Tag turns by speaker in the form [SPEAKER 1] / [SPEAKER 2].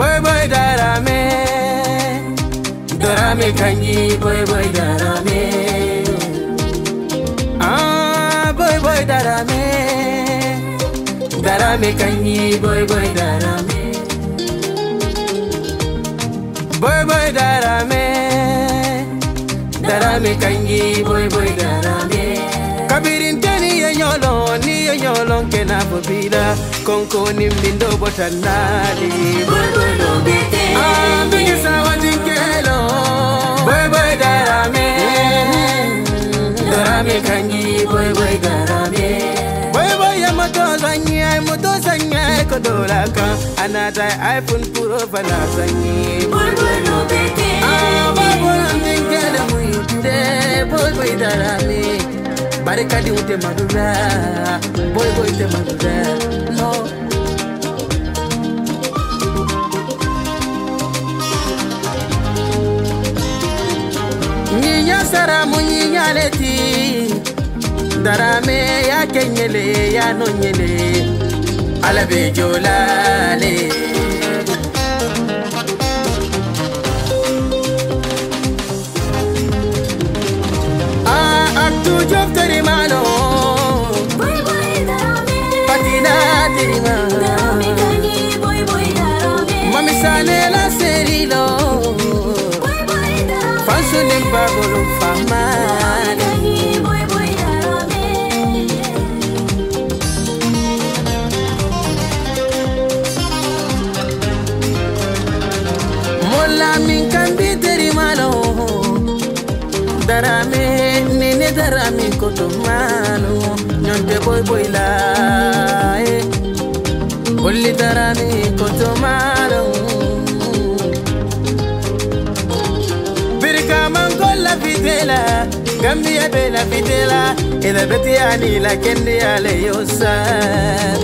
[SPEAKER 1] boy boy darame darame kanyi boy boy darame. Ah boy boy darame darame kanyi boy boy darame. Boy boy darame darame kanyi boy boy darame. bina konko
[SPEAKER 2] nimɗin ɗo bo tan
[SPEAKER 1] naani ambigesa wajin kelo boy boy darame darame kangi boy boy darame boy boy yamato zanyi ay moto zanyi ay ko dolaka anata iphone puro bana zanyi
[SPEAKER 2] boy boy no bete
[SPEAKER 1] ah boy boy barekadi ute madura. Boyebo ite madura. No. Nyinya sara munyinyaleti darame yake nyele yanonyele alabe jolale. Sane la serilo Fansu nimbagolo famane Mola min kan bi teri malo. Drammeh nene Drammeh koto malo. Nyonte boy boy la eh. Bolli Drammeh koto بلا فيتيلا جنبي يا بلا فيتيلا إذا بتي يعني لكني علي يسال